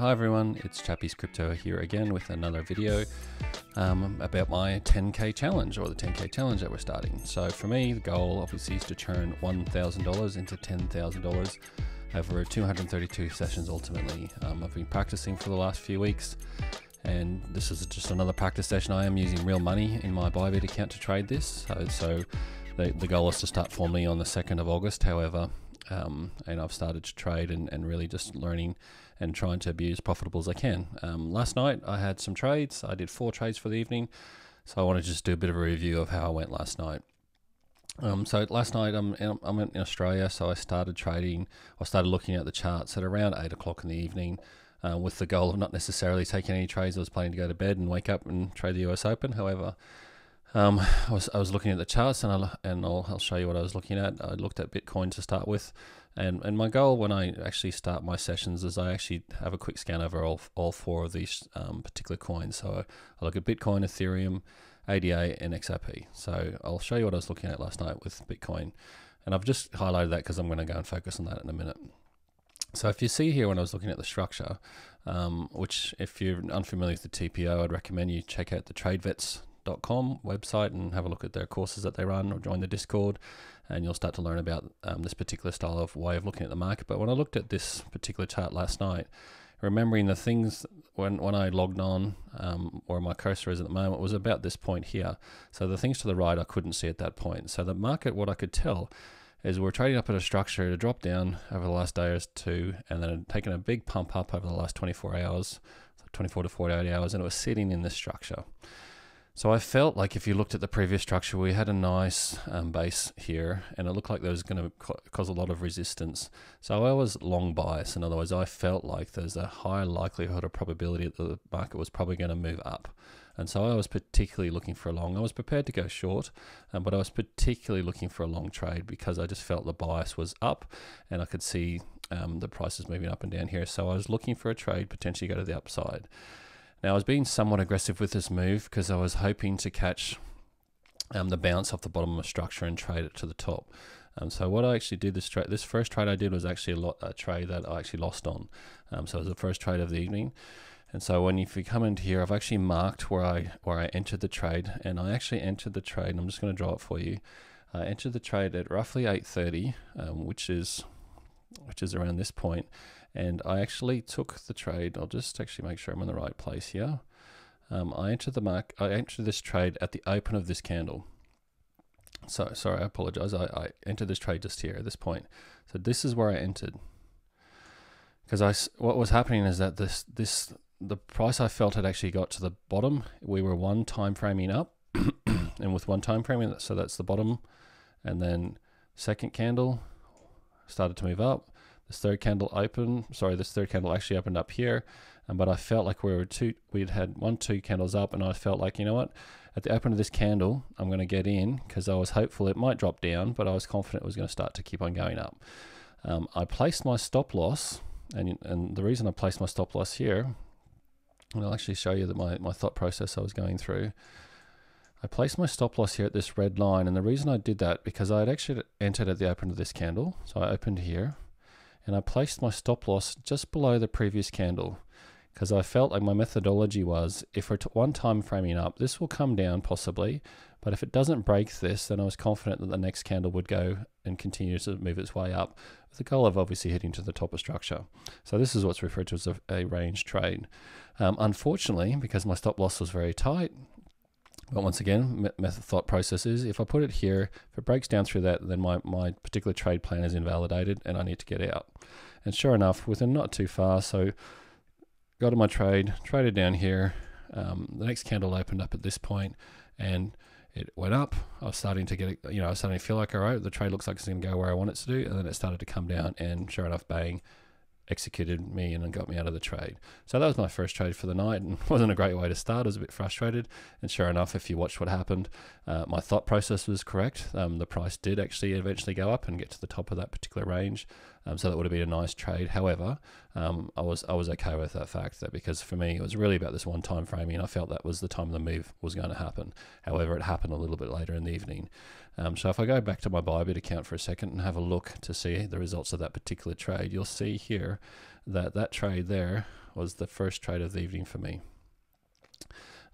Hi everyone, it's Chappie's Crypto here again with another video um, about my 10k challenge or the 10k challenge that we're starting. So for me, the goal obviously is to turn $1,000 into $10,000 over 232 sessions ultimately. Um, I've been practicing for the last few weeks and this is just another practice session. I am using real money in my Bybit account to trade this. So, so the, the goal is to start formally on the 2nd of August. However, um, and I've started to trade and, and really just learning and trying to be as profitable as I can. Um, last night I had some trades. I did four trades for the evening, so I want to just do a bit of a review of how I went last night. Um, so last night I'm in, I'm in Australia, so I started trading. I started looking at the charts at around eight o'clock in the evening, uh, with the goal of not necessarily taking any trades. I was planning to go to bed and wake up and trade the US Open. However, um, I was I was looking at the charts and I and I'll, I'll show you what I was looking at. I looked at Bitcoin to start with, and and my goal when I actually start my sessions is I actually have a quick scan over all all four of these um, particular coins. So I look at Bitcoin, Ethereum, ADA, and XRP. So I'll show you what I was looking at last night with Bitcoin, and I've just highlighted that because I'm going to go and focus on that in a minute. So if you see here when I was looking at the structure, um, which if you're unfamiliar with the TPO, I'd recommend you check out the TradeVets com website and have a look at their courses that they run or join the Discord, and you'll start to learn about um, this particular style of way of looking at the market. But when I looked at this particular chart last night, remembering the things when when I logged on, um, where my cursor is at the moment, was about this point here. So the things to the right I couldn't see at that point. So the market, what I could tell is we're trading up at a structure to drop down over the last day or two, and then taking a big pump up over the last 24 hours, 24 to 48 hours, and it was sitting in this structure. So I felt like if you looked at the previous structure, we had a nice um, base here, and it looked like there was going to co cause a lot of resistance. So I was long bias. In other words, I felt like there's a high likelihood or probability that the market was probably going to move up. And so I was particularly looking for a long. I was prepared to go short, um, but I was particularly looking for a long trade because I just felt the bias was up, and I could see um, the prices moving up and down here. So I was looking for a trade potentially go to the upside. Now, I was being somewhat aggressive with this move because I was hoping to catch um, the bounce off the bottom of the structure and trade it to the top. Um, so what I actually did this trade, this first trade I did was actually a, lot, a trade that I actually lost on. Um, so it was the first trade of the evening. And so when if you come into here, I've actually marked where I where I entered the trade, and I actually entered the trade. I'm just going to draw it for you. I entered the trade at roughly 8:30, um, which is which is around this point, and I actually took the trade. I'll just actually make sure I'm in the right place here. Um, I entered the mark. I entered this trade at the open of this candle. So sorry, I apologize. I, I entered this trade just here at this point. So this is where I entered. Because I, what was happening is that this this the price I felt had actually got to the bottom. We were one time framing up, and with one time framing, so that's the bottom, and then second candle started to move up this third candle open. Sorry, this third candle actually opened up here, um, but I felt like we were two. We'd had one, two candles up, and I felt like you know what, at the open of this candle, I'm going to get in because I was hopeful it might drop down, but I was confident it was going to start to keep on going up. Um, I placed my stop loss, and and the reason I placed my stop loss here, and I'll actually show you that my my thought process I was going through. I placed my stop loss here at this red line, and the reason I did that because I had actually entered at the open of this candle. So I opened here, and I placed my stop loss just below the previous candle because I felt like my methodology was if we're one time framing up, this will come down possibly, but if it doesn't break this, then I was confident that the next candle would go and continue to move its way up with the goal of obviously hitting to the top of structure. So this is what's referred to as a, a range trade. Um, unfortunately, because my stop loss was very tight, but once again, method thought process is if I put it here, if it breaks down through that, then my, my particular trade plan is invalidated and I need to get out. And sure enough, within not too far, so got to my trade, traded down here. Um, the next candle opened up at this point and it went up. I was starting to get, it you know, I was starting to feel like, all right, the trade looks like it's going to go where I want it to do. And then it started to come down and sure enough, bang, executed me and got me out of the trade. So that was my first trade for the night and wasn't a great way to start. I was a bit frustrated. And sure enough, if you watch what happened, uh, my thought process was correct. Um, the price did actually eventually go up and get to the top of that particular range. Um, so that would have been a nice trade. However, um, I was I was okay with that fact that because for me it was really about this one time framing. I felt that was the time the move was going to happen. However, it happened a little bit later in the evening. Um, so if I go back to my buy Bybit account for a second and have a look to see the results of that particular trade, you'll see here that that trade there was the first trade of the evening for me.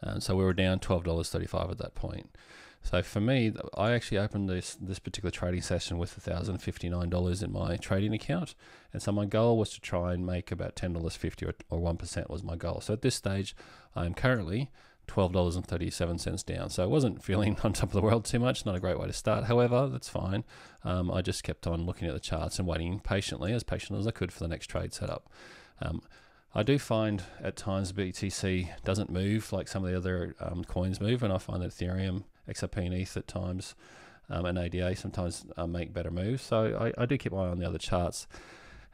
And so we were down $12.35 at that point. So for me, I actually opened this this particular trading session with $1,059 in my trading account. And so my goal was to try and make about $10.50 or, or 1% was my goal. So at this stage, I am currently $12.37 down. So I wasn't feeling on top of the world too much, not a great way to start. However, that's fine. Um, I just kept on looking at the charts and waiting patiently, as patient as I could for the next trade setup. Um, I do find at times BTC doesn't move like some of the other um, coins move, and I find that Ethereum, XRP, and ETH at times, um, and ADA sometimes uh, make better moves. So I, I do keep my eye on the other charts,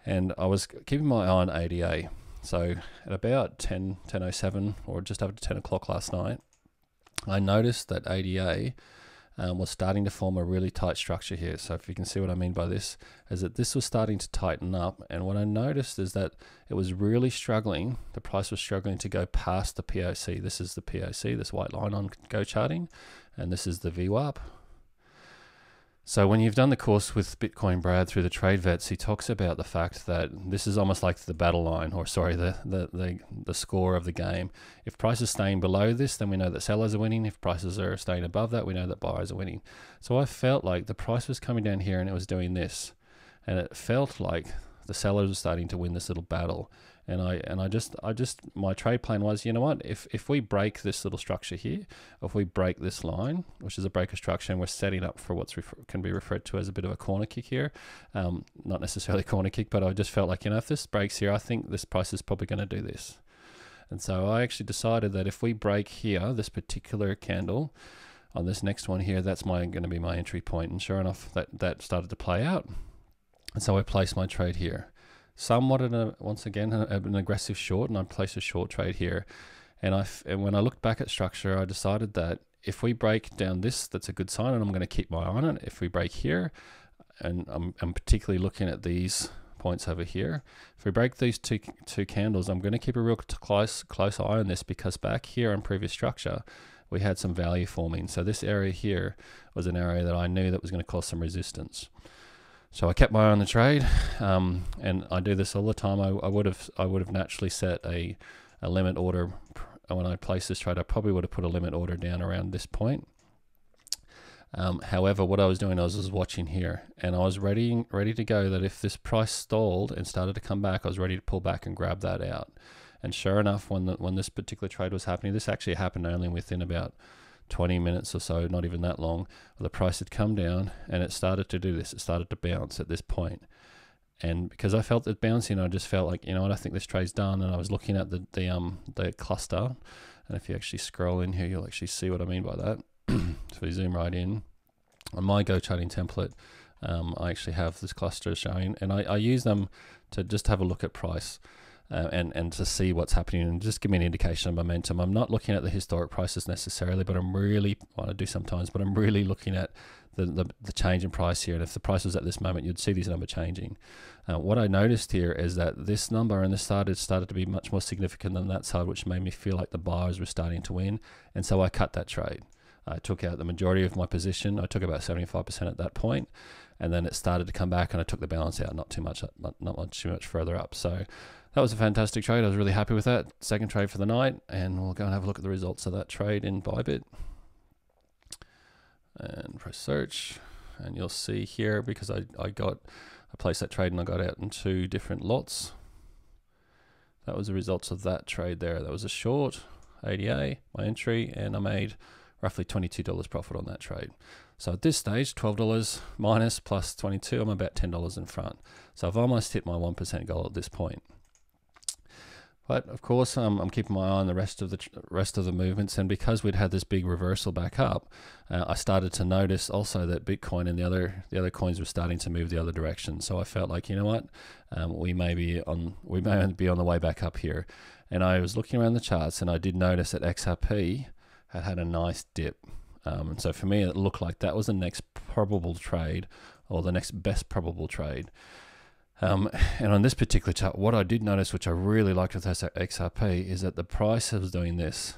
and I was keeping my eye on ADA. So at about 10, 10.07 or just after 10 o'clock last night, I noticed that ADA um, was starting to form a really tight structure here. So if you can see what I mean by this, is that this was starting to tighten up. And what I noticed is that it was really struggling. The price was struggling to go past the POC. This is the POC, this white line on Gocharting. And this is the VWAP, so when you've done the course with Bitcoin Brad through the trade vets, he talks about the fact that this is almost like the battle line, or sorry, the, the, the, the score of the game. If prices staying below this, then we know that sellers are winning. If prices are staying above that, we know that buyers are winning. So I felt like the price was coming down here and it was doing this. And it felt like the sellers were starting to win this little battle and I and I just I just my trade plan was you know what? If if we break this little structure here if we break this line which is a breaker structure and we're setting up for what's can be referred to as a bit of a corner kick here um, not necessarily corner kick but I just felt like you know if this breaks here I think this price is probably going to do this. And so I actually decided that if we break here this particular candle on this next one here that's my going to be my entry point and sure enough that that started to play out. And so I placed my trade here somewhat in a, once again an aggressive short, and I placed a short trade here. And I and when I looked back at structure, I decided that if we break down this, that's a good sign, and I'm going to keep my eye on it. If we break here, and I'm, I'm particularly looking at these points over here. If we break these two two candles, I'm going to keep a real close close eye on this because back here on previous structure, we had some value forming. So this area here was an area that I knew that was going to cause some resistance. So I kept my eye on the trade, um, and I do this all the time. I, I would have I would have naturally set a, a limit order when I placed this trade. I probably would have put a limit order down around this point. Um, however, what I was doing, I was, was watching here, and I was ready ready to go. That if this price stalled and started to come back, I was ready to pull back and grab that out. And sure enough, when the, when this particular trade was happening, this actually happened only within about 20 minutes or so, not even that long, the price had come down and it started to do this. It started to bounce at this point. And because I felt it bouncing, I just felt like, you know what, I think this trade's done. And I was looking at the, the, um, the cluster. And if you actually scroll in here, you'll actually see what I mean by that. so we zoom right in. On my Gocharting template, um, I actually have this cluster showing, and I, I use them to just have a look at price uh, and and to see what's happening and just give me an indication of momentum. I'm not looking at the historic prices necessarily, but I'm really well, I do sometimes, but I'm really looking at the, the, the change in price here. And if the price was at this moment, you'd see this number changing. Uh, what I noticed here is that this number and this side started to be much more significant than that side, which made me feel like the buyers were starting to win. And so I cut that trade. I took out the majority of my position. I took about 75% at that point, and then it started to come back, and I took the balance out, not too much, not, not much too much further up. So that was a fantastic trade. I was really happy with that. Second trade for the night, and we'll go and have a look at the results of that trade in Bybit. And press search, and you'll see here because I, I got I placed that trade and I got out in two different lots. That was the results of that trade there. That was a short ADA, my entry, and I made roughly $22 profit on that trade. So at this stage, $12 minus plus 22, I'm about $10 in front. So I've almost hit my 1% goal at this point. But of course, um, I'm keeping my eye on the rest of the rest of the movements, and because we'd had this big reversal back up, uh, I started to notice also that Bitcoin and the other the other coins were starting to move the other direction. So I felt like you know what, um, we may be on we may be on the way back up here. And I was looking around the charts, and I did notice that XRP had had a nice dip. Um, and so for me, it looked like that was the next probable trade, or the next best probable trade. Um, and on this particular chart, what I did notice, which I really liked with XRP, is that the price was doing this.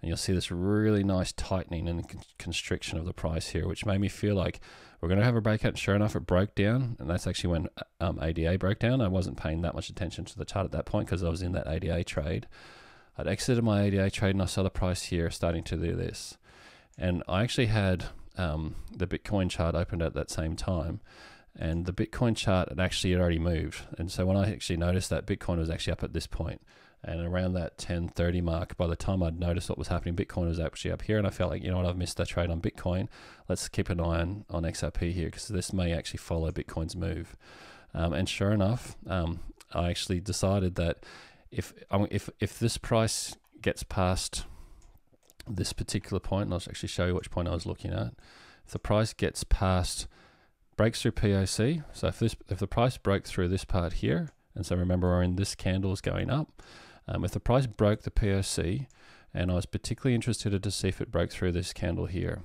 and you'll see this really nice tightening and constriction of the price here, which made me feel like we're going to have a breakout. Sure enough, it broke down, and that's actually when um, ADA broke down. I wasn't paying that much attention to the chart at that point because I was in that ADA trade. I'd exited my ADA trade and I saw the price here starting to do this. And I actually had um, the Bitcoin chart opened at that same time. And the Bitcoin chart had actually already moved. And so when I actually noticed that Bitcoin was actually up at this point, and around that 1030 mark by the time i'd noticed what was happening bitcoin was actually up here. And i felt like you know what i've missed that trade on bitcoin. Let's keep an eye on, on xrp here because this may actually follow bitcoin's move. Um, and sure enough um, i actually decided that if if if this price gets past this particular point and i'll actually show you which point i was looking at if the price gets past breaks through poc so if this if the price broke through this part here and so remember we're in this candle is going up um, if the price broke the POC, and I was particularly interested to see if it broke through this candle here,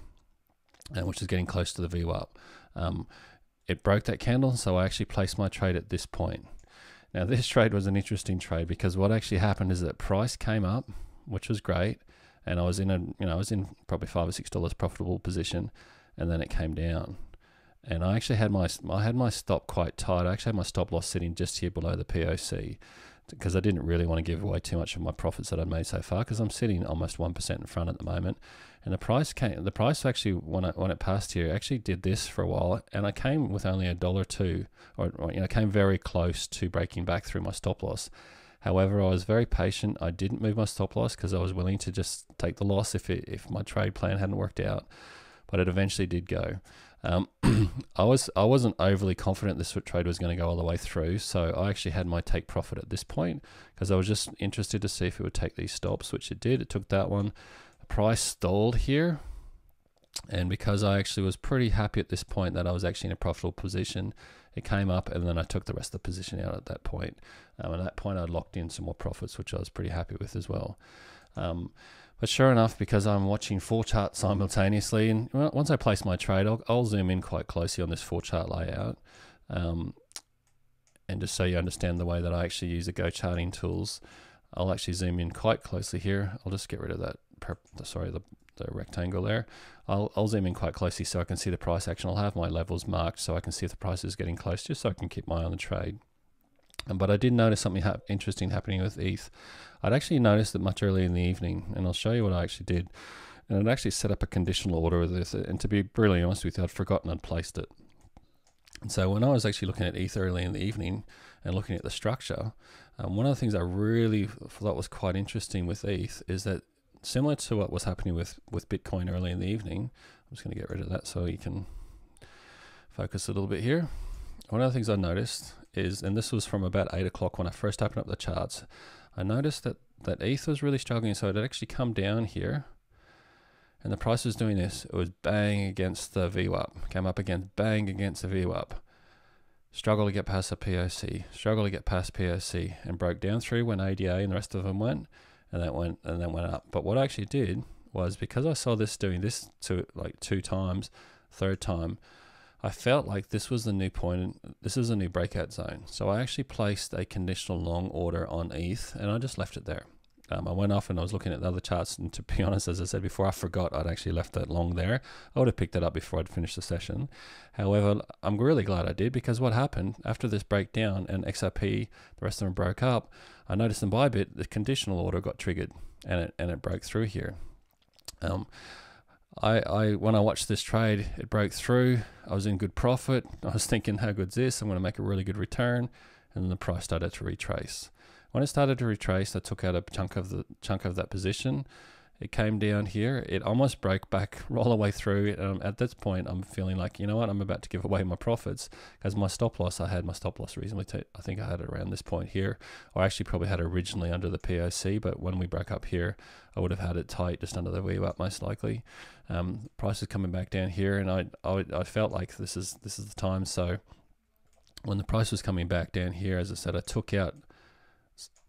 uh, which is getting close to the VWAP. Um, it broke that candle, so I actually placed my trade at this point. Now this trade was an interesting trade because what actually happened is that price came up, which was great, and I was in a you know I was in probably five or six dollars profitable position, and then it came down. And I actually had my I had my stop quite tight. I actually had my stop loss sitting just here below the POC because I didn't really want to give away too much of my profits that I'd made so far because I'm sitting almost 1% in front at the moment. And the price came, the price actually, when, it when it passed here, actually did this for a while. And I came with only a dollar two, or, or, you know, came very close to breaking back through my stop loss. However, I was very patient. I didn't move my stop loss because I was willing to just take the loss if, it, if my trade plan hadn't worked out. But it eventually did go. Um, I was I wasn't overly confident this trade was going to go all the way through, so I actually had my take profit at this point because I was just interested to see if it would take these stops, which it did. It took that one. The price stalled here, and because I actually was pretty happy at this point that I was actually in a profitable position, it came up, and then I took the rest of the position out at that point. Um, at that point, I locked in some more profits, which I was pretty happy with as well. Um, but sure enough, because I'm watching four charts simultaneously, and once I place my trade, I'll, I'll zoom in quite closely on this four chart layout. Um, and just so you understand the way that I actually use the Gocharting tools, I'll actually zoom in quite closely here. I'll just get rid of that, sorry, the, the rectangle there. I'll, I'll zoom in quite closely so I can see the price action. I'll have my levels marked so I can see if the price is getting close, just so I can keep my eye on the trade. But I did notice something ha interesting happening with ETH. I'd actually noticed it much earlier in the evening, and I'll show you what I actually did. And I'd actually set up a conditional order with this, and to be brutally honest with you, I'd forgotten I'd placed it. And so when I was actually looking at ETH early in the evening and looking at the structure, um, one of the things I really thought was quite interesting with ETH is that similar to what was happening with, with Bitcoin early in the evening, I'm just going to get rid of that so you can focus a little bit here. One of the things I noticed is, and this was from about 8 o'clock when I first opened up the charts, I noticed that, that ETH was really struggling. So it had actually come down here and the price was doing this. It was bang against the VWAP, came up again, bang against the VWAP. Struggle to get past the POC, struggle to get past POC, and broke down through when ADA and the rest of them went, and that went and then went up. But what I actually did was because I saw this doing this to like two times, third time, I felt like this was the new point. This is a new breakout zone. So I actually placed a conditional long order on ETH and I just left it there. Um, I went off and I was looking at the other charts. And to be honest, as I said before, I forgot I'd actually left that long there. I would have picked it up before I'd finished the session. However, I'm really glad I did because what happened after this breakdown and XRP, the rest of them broke up, I noticed in Bybit, the conditional order got triggered and it, and it broke through here. Um, I, I when I watched this trade, it broke through. I was in good profit. I was thinking, how good's this? I'm going to make a really good return, and then the price started to retrace. When it started to retrace, I took out a chunk of the chunk of that position, it came down here. It almost broke back, roll the way through. Um, at this point, I'm feeling like, you know what, I'm about to give away my profits because my stop loss, I had my stop loss reasonably, t- I think I had it around this point here. I actually probably had it originally under the POC, but when we broke up here, I would have had it tight just under the VWAP most likely. Um, price is coming back down here, and I, I, I felt like this is this is the time. So when the price was coming back down here, as I said, I took out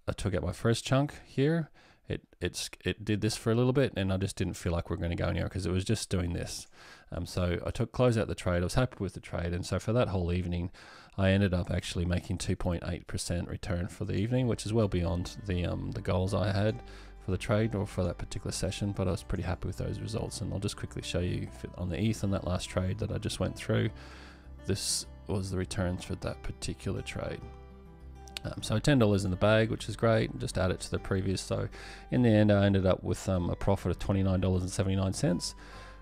I took out my first chunk here it it's it did this for a little bit, and I just didn't feel like we are going to go anywhere because it was just doing this. Um, so I took close out the trade. I was happy with the trade, and so for that whole evening, I ended up actually making 2.8% return for the evening, which is well beyond the um, the goals I had for for the trade or for that particular session, but I was pretty happy with those results. And I'll just quickly show you on the ETH on that last trade that I just went through. This was the returns for that particular trade. Um, so $10 in the bag, which is great. Just add it to the previous. So in the end, I ended up with um, a profit of $29.79,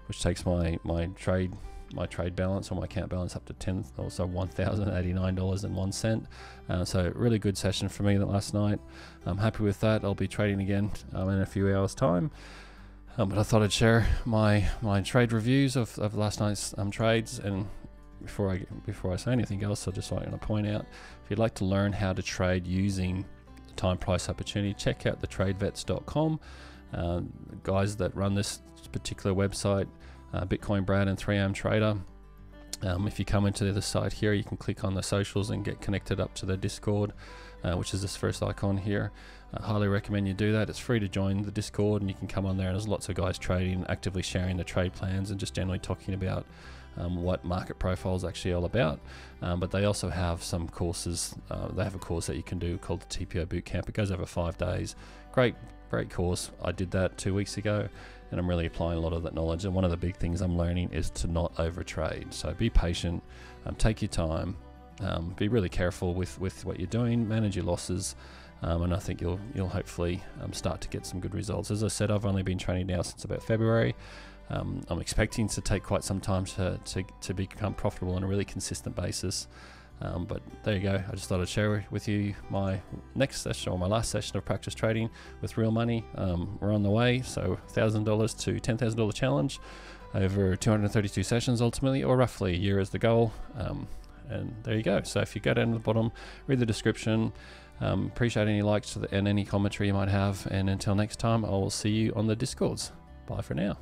which takes my, my trade my trade balance or my account balance up to 10 also $1,089.01 uh, so really good session for me last night I'm happy with that I'll be trading again um, in a few hours time um, but I thought I'd share my my trade reviews of, of last night's um, trades and before I before I say anything else, I just want to point out if you'd like to learn how to trade using the time price opportunity, check out the tradevets.com. Uh, guys that run this particular website, uh, Bitcoin Brad and 3am Trader. Um, if you come into the site here, you can click on the socials and get connected up to the Discord, uh, which is this first icon here. I highly recommend you do that. It's free to join the Discord, and you can come on there. And there's lots of guys trading, actively sharing the trade plans, and just generally talking about um, what market profile is actually all about. Um, but they also have some courses. Uh, they have a course that you can do called the TPO Bootcamp. It goes over five days. Great, great course. I did that two weeks ago, and I'm really applying a lot of that knowledge. And one of the big things I'm learning is to not overtrade. So be patient, um, take your time, um, be really careful with with what you're doing, manage your losses. Um, and I think you'll you'll hopefully um, start to get some good results. As I said, I've only been training now since about February. Um, I'm expecting to take quite some time to, to, to become profitable on a really consistent basis. Um, but there you go. I just thought I'd share with you my next session or my last session of practice trading with real money. Um, we're on the way, so $1,000 to $10,000 challenge over 232 sessions ultimately, or roughly a year is the goal. Um, and there you go. So if you go down to the bottom, read the description. Um, appreciate any likes and any commentary you might have. And until next time, I will see you on the discords. Bye for now.